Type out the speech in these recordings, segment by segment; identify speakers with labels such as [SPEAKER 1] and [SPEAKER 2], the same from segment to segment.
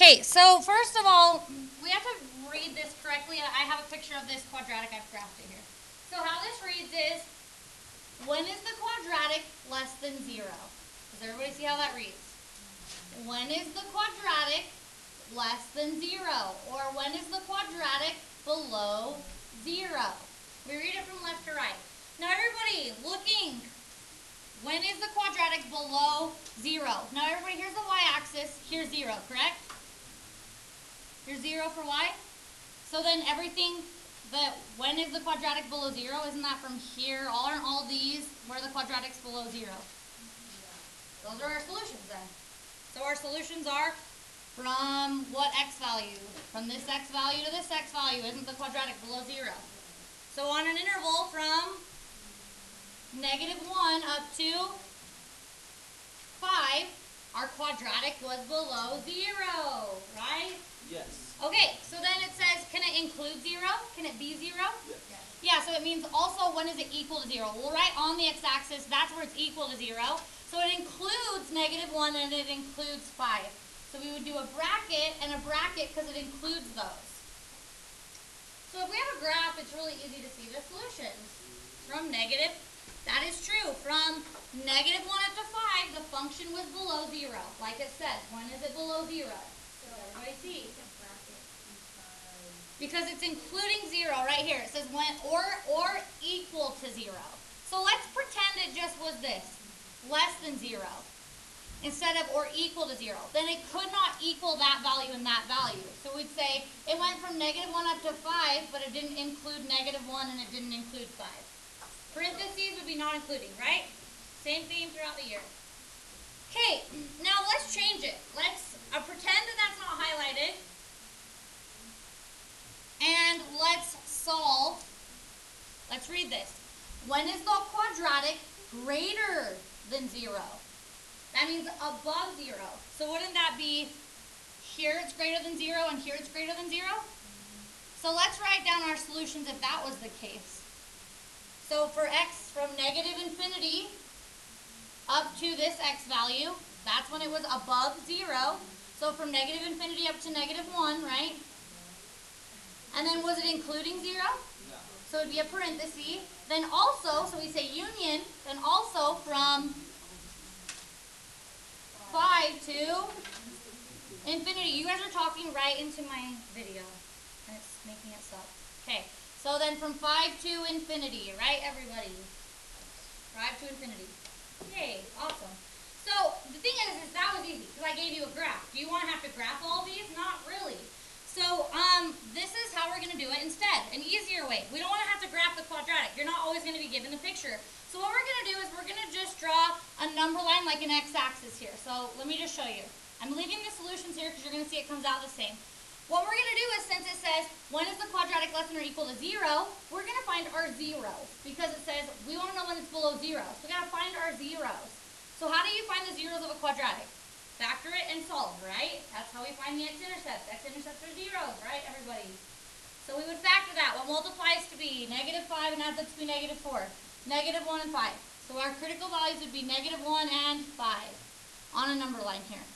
[SPEAKER 1] Okay, so first of all, we have to read this correctly. I have a picture of this quadratic. I've graphed it here. So how this reads is, when is the quadratic less than zero? Does everybody see how that reads? When is the quadratic less than zero? Or when is the quadratic below zero? We read it from left to right. Now everybody, looking, when is the quadratic below zero? Now everybody, here's the y-axis, here's zero, correct? Here's zero for y. So then everything that, when is the quadratic below zero? Isn't that from here? All aren't all these where the quadratic's below zero? Those are our solutions then. So our solutions are from what x value? From this x value to this x value. Isn't the quadratic below zero? So on an interval from negative 1 up to 5, our quadratic was below 0, right?
[SPEAKER 2] Yes.
[SPEAKER 1] Okay, so then it says, can it include 0? Can it be 0?
[SPEAKER 2] Yes.
[SPEAKER 1] Yeah, so it means also when is it equal to 0? Well, right on the x-axis, that's where it's equal to 0. So it includes negative 1 and it includes 5. So we would do a bracket and a bracket because it includes those. So if we have a graph, it's really easy to see the solutions. From negative, that is true. From negative 1 up to 5, the function was below 0. Like it says, when is it below 0? Because it's including 0 right here. It says when or or equal to 0. So let's pretend it just was this, less than 0 instead of or equal to 0. Then it could not equal that value and that value. So we'd say it went from negative 1 up to 5, but it didn't include negative 1 and it didn't include 5. Parentheses would be not including, right? Same theme throughout the year. Okay, now let's change it. Let's uh, pretend that that's not highlighted. And let's solve. Let's read this. When is the quadratic greater than 0? That means above 0. So wouldn't that be here it's greater than 0 and here it's greater than 0? So let's write down our solutions if that was the case. So for x from negative infinity up to this x value, that's when it was above 0. So from negative infinity up to negative 1, right? And then was it including 0?
[SPEAKER 2] No.
[SPEAKER 1] So it would be a parenthesis. Then also, so we say union, then also from 5 to infinity. You guys are talking right into my video, and it's making it stop. Okay, so then from 5 to infinity, right, everybody? 5 to infinity. Yay, awesome. So the thing is, is that was easy, because I gave you a graph. Do you want to have to graph all these? Not really. So um, this is how we're going to do it instead, an easier way. We don't want to have to graph the quadratic. You're not always going to be given the picture. So what we're going to do is we're going to just draw a number line like an x-axis here. So let me just show you. I'm leaving the solutions here because you're going to see it comes out the same. What we're going to do is, since it says, when is the quadratic less than or equal to 0, we're going to find our zeros. Because it says, we want to know when it's below 0. So we got to find our zeros. So how do you find the zeros of a quadratic? Factor it and solve, right? That's how we find the x-intercepts. X-intercepts are zeros, right, everybody? So we would factor that. What multiplies to be negative 5 and adds up to be negative 4. Negative 1 and 5. So our critical values would be negative 1 and 5 on a number line here.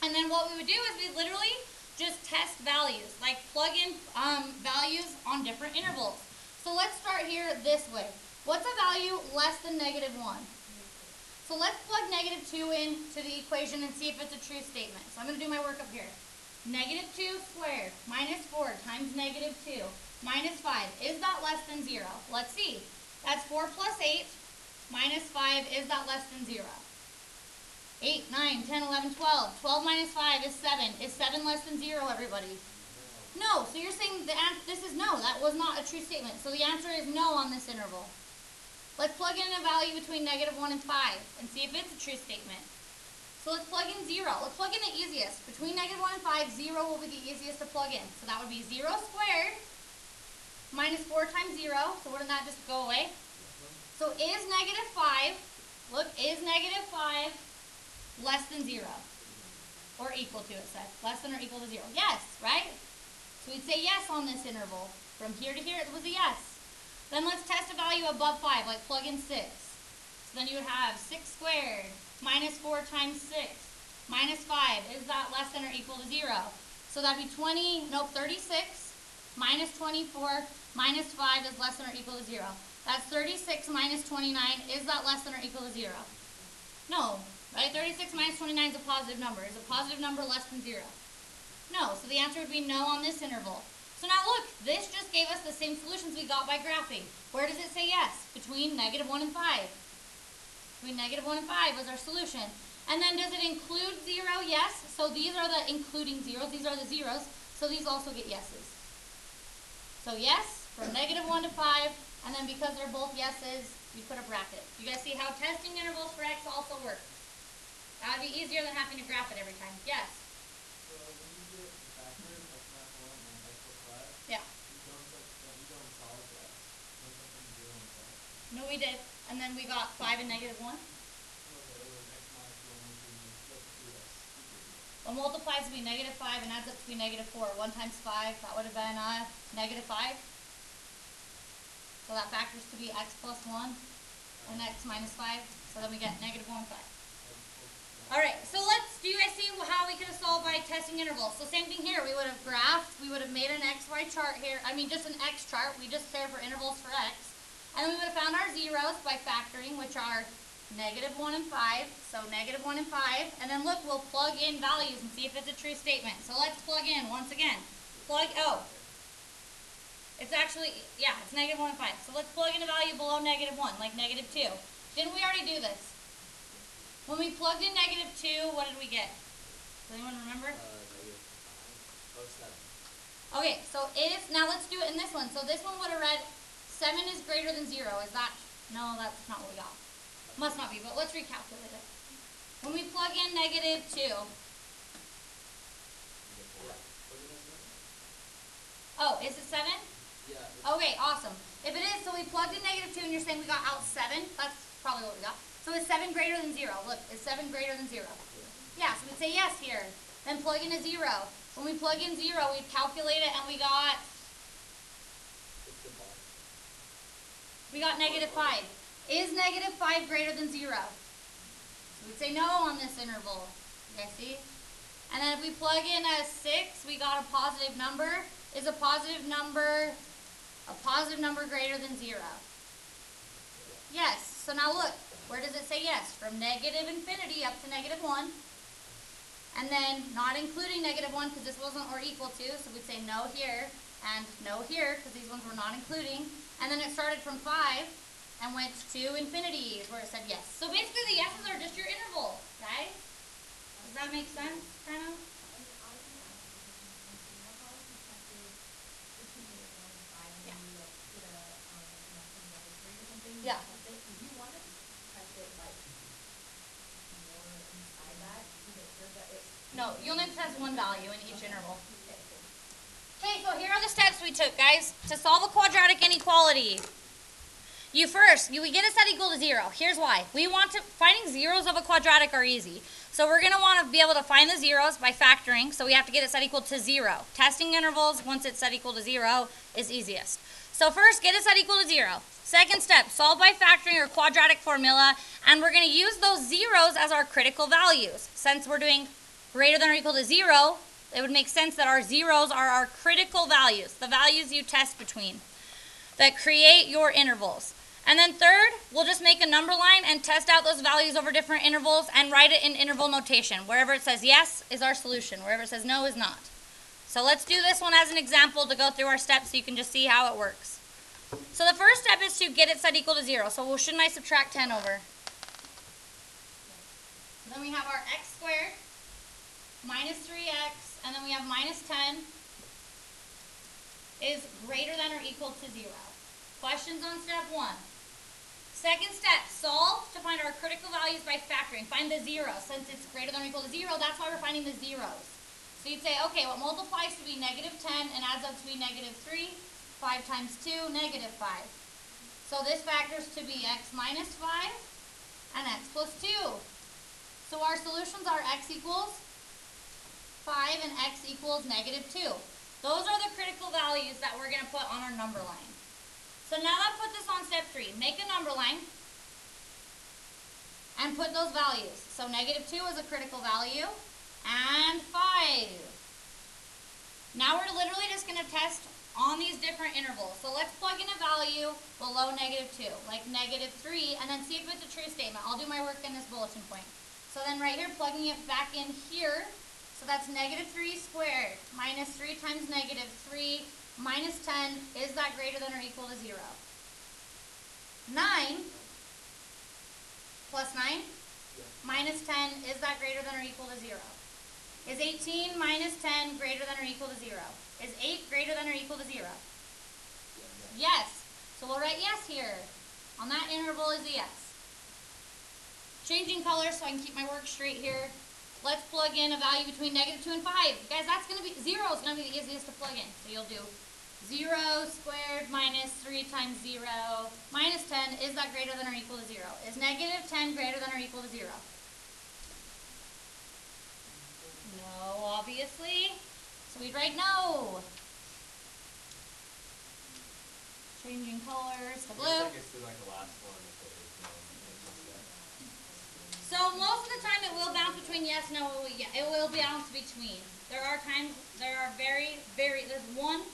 [SPEAKER 1] And then what we would do is we literally just test values, like plug in um, values on different intervals. So let's start here this way. What's a value less than negative 1? So let's plug negative 2 into the equation and see if it's a true statement. So I'm going to do my work up here. Negative 2 squared minus 4 times negative 2 minus 5. Is that less than 0? Let's see. That's 4 plus 8 minus 5. Is that less than 0? 8, 9, 10, 11, 12. 12 minus 5 is 7. Is 7 less than 0, everybody? No. So you're saying the this is no. That was not a true statement. So the answer is no on this interval. Let's plug in a value between negative 1 and 5 and see if it's a true statement. So let's plug in 0. Let's plug in the easiest. Between negative 1 and 5, 0 will be the easiest to plug in. So that would be 0 squared minus 4 times 0. So wouldn't that just go away? So is negative 5, look, is negative 5 less than 0? Or equal to, it said. Less than or equal to 0. Yes, right? So we'd say yes on this interval. From here to here, it was a yes. Then let's test a value above 5, like plug in 6. So then you would have 6 squared minus 4 times 6 minus 5, is that less than or equal to 0? So that'd be 20, nope, 36 minus 24 minus 5 is less than or equal to 0. That's 36 minus 29, is that less than or equal to 0? No, right? 36 minus 29 is a positive number. Is a positive number less than 0? No, so the answer would be no on this interval. So now look, this just gave us the same solutions we got by graphing. Where does it say yes? Between negative 1 and 5. Between negative 1 and 5 was our solution. And then does it include 0? Yes. So these are the including zeros. These are the zeros. So these also get yeses. So yes, from negative 1 to 5. And then because they're both yeses, we put a bracket. You guys see how testing intervals for x also work? That would be easier than having to graph it every time. Yes?
[SPEAKER 2] So when you get factors like math one and x plus five,
[SPEAKER 1] Yeah.
[SPEAKER 2] you don't set, that you don't solve for x. You don't set them zero and five.
[SPEAKER 1] No, we did. And then we got 5 and negative 1.
[SPEAKER 2] So that it was x minus one, one.
[SPEAKER 1] Well, multiplies to be negative 5 and adds up to be negative 4. 1 times 5, that would have been uh, negative 5. So that factors to be x plus 1 and x minus 5. So then we get negative 1, 5. Alright, so let's, do you guys see how we could have solved by testing intervals? So same thing here, we would have graphed, we would have made an xy chart here, I mean just an x chart, we just care for intervals for x. And we would have found our zeros by factoring, which are negative 1 and 5, so negative 1 and 5. And then look, we'll plug in values and see if it's a true statement. So let's plug in once again. Plug, oh. It's actually, yeah, it's negative 1 and 5. So let's plug in a value below negative 1, like negative 2. Didn't we already do this? When we plugged in negative 2, what did we get? Does anyone remember?
[SPEAKER 3] Uh, negative five. Seven.
[SPEAKER 1] Okay, so if, now let's do it in this one. So this one would have read 7 is greater than 0. Is that, no, that's not what we got. Must not be, but let's recalculate it. When we plug in negative 2,
[SPEAKER 3] Negative four. Wasn't it seven?
[SPEAKER 1] oh, is it 7?
[SPEAKER 3] Yeah.
[SPEAKER 1] Okay, awesome. If it is, so we plugged in negative 2 and you're saying we got out 7, that's probably what we got. So is 7 greater than 0? Look, is 7 greater than 0? Yeah, so we'd say yes here. Then plug in a 0. When we plug in 0, we calculate it and we got,
[SPEAKER 3] It's the bottom.
[SPEAKER 1] We got negative 5. Is negative 5 greater than 0? So we'd say no on this interval. Guys see? And then if we plug in a 6, we got a positive number. Is a positive number a positive number greater than 0? Yes. So now look, where does it say yes? From negative infinity up to negative 1. And then not including negative 1 because this wasn't or equal to, so we'd say no here and no here because these ones were not including. And then it started from 5 and went to infinity where it said yes. So basically the yeses are just your interval, guys. Does that make sense, kind of? Yeah. No, you only test one value in each interval. Okay, so here are the steps we took, guys, to solve a inequality. You first, you we get a set equal to zero. Here's why. We want to, finding zeros of a quadratic are easy. So we're gonna wanna be able to find the zeros by factoring, so we have to get it set equal to zero. Testing intervals, once it's set equal to zero, is easiest. So first, get it set equal to zero. Second step, solve by factoring or quadratic formula, and we're gonna use those zeros as our critical values. Since we're doing greater than or equal to zero, it would make sense that our zeros are our critical values, the values you test between, that create your intervals. And then third, we'll just make a number line and test out those values over different intervals and write it in interval notation. Wherever it says yes is our solution, wherever it says no is not. So let's do this one as an example to go through our steps so you can just see how it works. So the first step is to get it set equal to zero. So well, shouldn't I subtract 10 over? Then we have our x squared minus 3x, and then we have minus 10 is greater than or equal to 0. Questions on step 1? Second step, solve to find our critical values by factoring. Find the zeros. Since it's greater than or equal to 0, that's why we're finding the zeros. So you'd say, okay, what multiplies to be negative 10 and adds up to be negative 3? 5 times 2, negative 5. So this factors to be x minus 5 and x plus 2. So our solutions are x equals 5 and x equals negative 2. Those are the values that we're going to put on our number line. So now let's put this on step 3. Make a number line. and put those values. So negative 2 is a critical value, and 5. Now we're literally just going to test on these different intervals. So let's plug in a value below negative 2, like negative 3, and then see if it's a true statement. I'll do my work in this bulletin point. So then right here, plugging it back in here, so that's negative 3 squared minus 3 times negative 3 minus 10, is that greater than or equal to 0? 9 plus 9
[SPEAKER 3] Yeah.
[SPEAKER 1] minus 10, is that greater than or equal to 0? Is 18 minus 10 greater than or equal to 0? Is 8 greater than or equal to 0?
[SPEAKER 3] Yeah.
[SPEAKER 1] Yes. So we'll write yes here. On that interval is a yes. Changing color so I can keep my work straight here. Let's plug in a value between negative 2 and 5. Guys, that's going to be, 0 is going to be the easiest to plug in. So you'll do 0 squared minus 3 times 0 minus 10. Is that greater than or equal to 0? Is negative 10 greater than or equal to 0? No, obviously. So we'd write no. Changing colors to blue.
[SPEAKER 4] I guess it's like the last one if it is no, it's just that.
[SPEAKER 1] So most of the time it will bounce between yes, no, it will, yeah, it will bounce between. There are times, there are very, very, there's one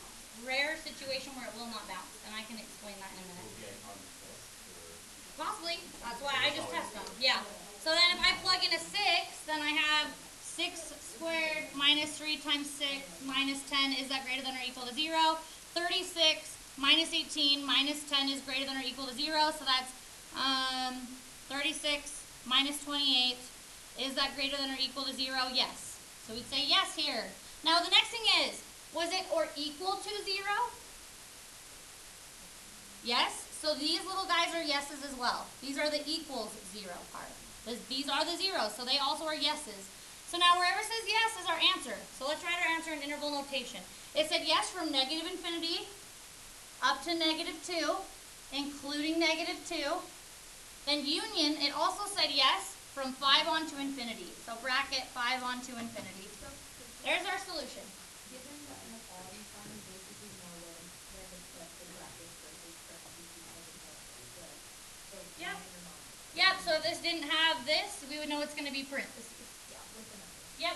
[SPEAKER 1] rare situation where it will not bounce, and I can explain that in a minute. Possibly, that's why I just test them, yeah. So then if I plug in a six, then I have six squared minus three times six minus ten, is that greater than or equal to zero? Thirty-six minus eighteen minus ten is greater than or equal to zero, so that's, um, thirty-six minus twenty-eight, is that greater than or equal to zero? Yes. So we'd say yes here. Now the next thing is, was it or equal to zero? Yes? So these little guys are yeses as well. These are the equals zero part. These are the zeros, so they also are yeses. So now wherever says yes is our answer. So let's write our answer in interval notation. It said yes from negative infinity up to negative 2, including negative 2. Then union, it also said yes from 5 on to infinity. So bracket 5 on to infinity.
[SPEAKER 5] So,
[SPEAKER 1] There's our solution.
[SPEAKER 5] given the inequality sign, basically know when, when to put the brackets versus parentheses because of the, the, the
[SPEAKER 1] Yep.
[SPEAKER 5] line or not.
[SPEAKER 1] Yep, so if this didn't have this, we would know it's going to be parentheses.
[SPEAKER 5] Yeah, with.
[SPEAKER 1] Yep.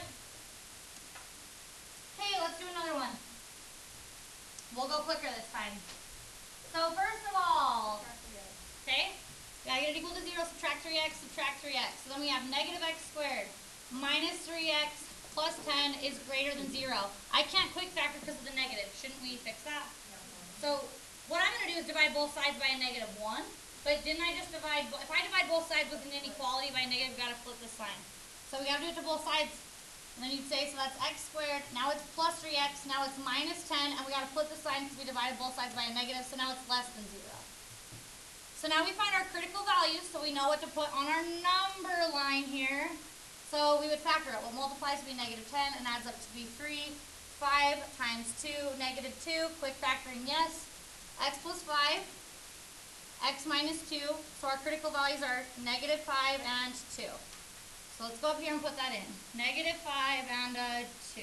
[SPEAKER 1] Hey, let's do another one. We'll go quicker this time. So first of all, okay, yeah, get it equal to zero, subtract three x, subtract three x. So then we have negative x squared minus three x plus ten is greater than zero. I can't quick factor because of the negative. Shouldn't we fix that? So what I'm going to do is divide both sides by a negative 1. But didn't I just divide, if I divide both sides with an inequality by a negative, we've got to flip the sign. So we got to do it to both sides. And then you'd say, so that's x squared, now it's plus 3x, now it's minus 10, and we got to flip the sign because we divided both sides by a negative, so now it's less than 0. So now we find our critical values, so we know what to put on our number line here. So we would factor it. What multiplies to be negative 10 and adds up to be 3. 5 times 2, negative 2. Quick factoring, yes. x plus 5, x minus 2. So our critical values are negative 5 and 2. So let's go up here and put that in. Negative 5 and uh, 2.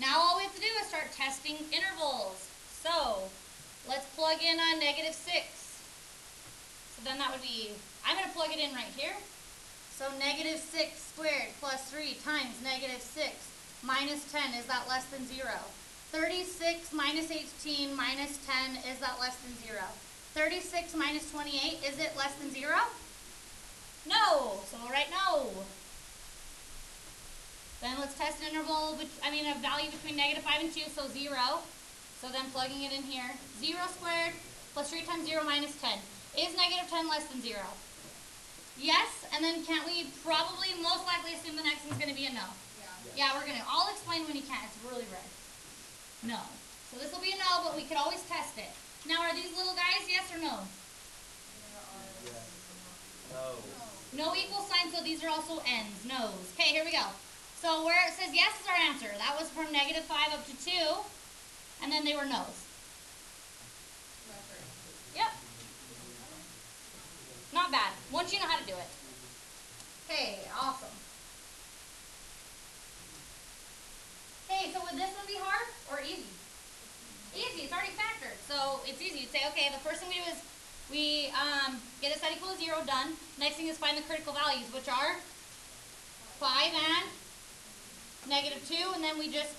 [SPEAKER 1] Now all we have to do is start testing intervals. So let's plug in a negative 6. So then that would be, I'm going to plug it in right here. So negative 6 squared plus 3 times negative 6 minus 10, is that less than 0? 36 minus 18 minus 10, is that less than 0? 36 minus 28, is it less than 0? No, so we'll write no. Then let's test an interval, which, I mean a value between negative 5 and 2, so 0. So then plugging it in here, 0 squared plus 3 times 0 minus 10. Is negative 10 less than 0? Yes, and then can't we probably most likely assume the next one's going to be a no? Yeah, we're going to. I'll explain when you can. It's really red. No. So this will be a no, but we could always test it. Now, are these little guys yes or no?
[SPEAKER 3] Yes.
[SPEAKER 4] No.
[SPEAKER 1] No equal sign, so these are also n's, no's. Okay, here we go. So where it says yes is our answer. That was from negative 5 up to 2, and then they were no's. Yep. Not bad. Once you know how to do it. Okay, awesome. Hey, so would this one be hard or easy? Easy, it's easy. You'd say, okay, the first thing we do is we um, get a set equal to zero done. Next thing is find the critical values, which are five and negative two, and then we just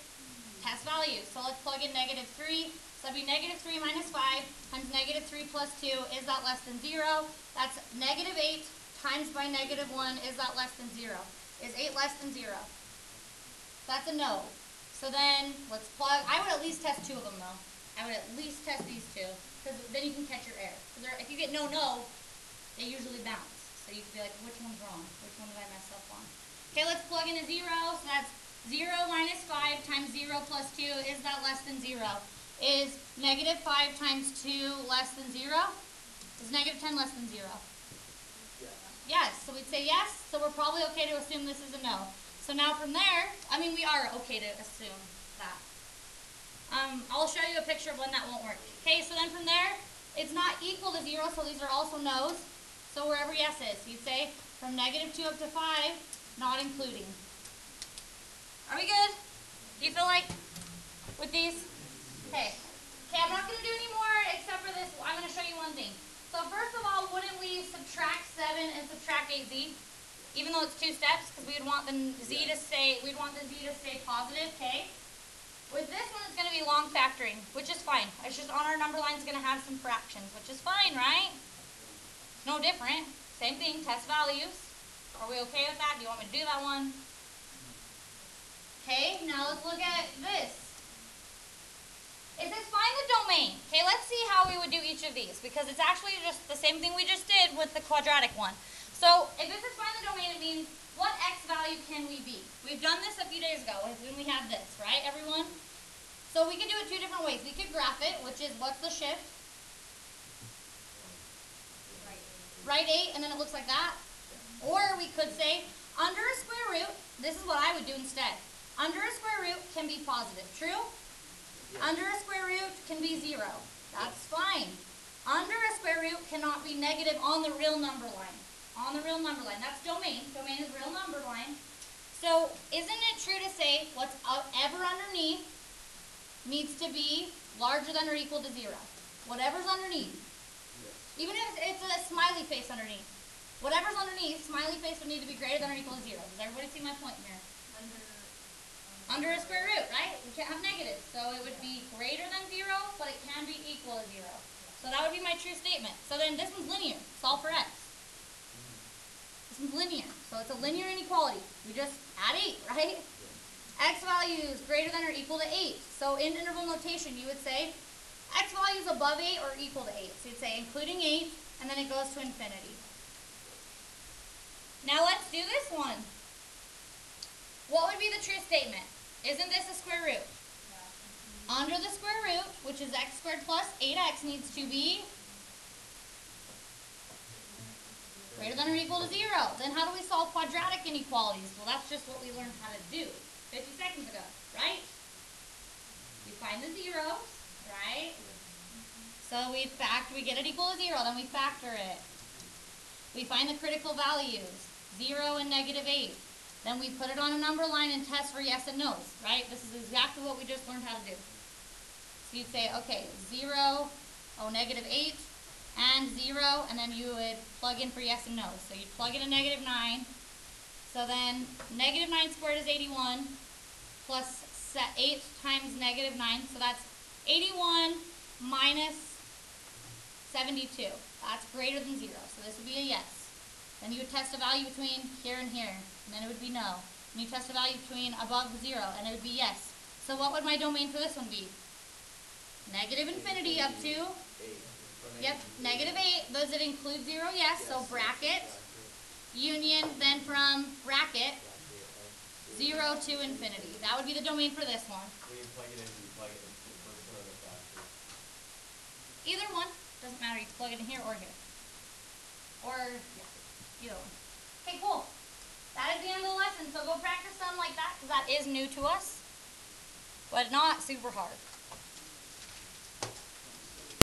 [SPEAKER 1] test values. So let's plug in negative three. So that'd be negative three minus five times negative three plus two. Is that less than zero? That's negative eight times by negative one. Is that less than zero? Is eight less than zero? That's a no. So then let's plug. I would at least test two of them though. I would at least test these two because then you can catch your error. 'Cause they're- if you get no no, they usually bounce. So you can be like, which one's wrong? Which one did I mess up on? Okay, let's plug in a zero. So that's zero minus five times zero plus two. Is that less than zero? Is negative five times two less than zero? Is negative ten less than zero?
[SPEAKER 3] Yeah.
[SPEAKER 1] Yes, so we'd say yes, so we're probably okay to assume this is a no. So now from there, I mean, we are okay to assume. Um, I'll show you a picture of when that won't work. Okay, so then from there, it's not equal to zero, so these are also no's. So wherever yes is, you'd say from negative two up to five, not including. Are we good? Do you feel like with these? Okay. Okay, I'm not gonna do any more except for this. I'm gonna show you one thing. So first of all, wouldn't we subtract seven and subtract eight z? Even though it's two steps, because we'd want the z to stay, we'd want the z to stay positive, okay? With this one, it's gonna be long factoring, which is fine. It's just on our number line, it's gonna have some fractions, which is fine, right? It's No different. Same thing, test values. Are we okay with that? Do you want me to do that one? Okay, now let's look at this. It says find the domain. Okay, let's see how we would do each of these because it's actually just the same thing we just did with the quadratic one. So if this is find the domain, it means what x value can we be? We've done this a few days ago when we had this, right, everyone? So we can do it two different ways. We could graph it, which is what's the shift? Right 8, and then it looks like that. Or we could say, under a square root, this is what I would do instead. Under a square root can be positive, true? Under a square root can be 0. That's fine. Under a square root cannot be negative on the real number line. On the real number line. That's domain. Domain is real number line. So isn't it true to say what's up ever underneath needs to be larger than or equal to 0? Whatever's underneath.
[SPEAKER 3] Yes.
[SPEAKER 1] Even if it's a smiley face underneath. Whatever's underneath, smiley face would need to be greater than or equal to zero. Does everybody see my point here?
[SPEAKER 5] Under, uh,
[SPEAKER 1] Under a square root, right? We can't have negatives. So it would be greater than zero, but it can be equal to zero. So that would be my true statement. So then this one's linear. Solve for x. Linear. So it's a linear inequality. We just add 8, right? x value is greater than or equal to 8. So in interval notation, you would say x value is above 8 or equal to 8. So you'd say including 8, and then it goes to infinity. Now let's do this one. What would be the true statement? Isn't this a square root? Under the square root, which is x squared plus 8x, needs to be greater than or equal to 0. Then how do we solve quadratic inequalities? Well, that's just what we learned how to do 50 seconds ago, right? We find the zeros, right? So we fact, we get it equal to 0, then we factor it. We find the critical values, 0 and negative 8. Then we put it on a number line and test for yes and no's, right? This is exactly what we just learned how to do. So you'd say, okay, 0, oh, negative 8, and 0, and then you would plug in for yes and no. So you'd plug in a negative 9. So then negative 9 squared is 81, 8 times negative 9. So that's 81 minus 72. That's greater than 0. So this would be a yes. Then you would test a value between here and here, and then it would be no. And you test a value between above 0, and it would be yes. So what would my domain for this one be? Negative infinity up to. Yep, negative 8. Does it include 0? Yes. So bracket, union, then from bracket, 0 to infinity. That would be the domain for this one.
[SPEAKER 4] When you plug it in, do you plug it into the first one or the factor?
[SPEAKER 1] Either one. Doesn't matter. You can plug it in here or here. Or, yeah, either one. Okay, cool. That is the end of the lesson. So go practice some like that because that is new to us. But not super hard.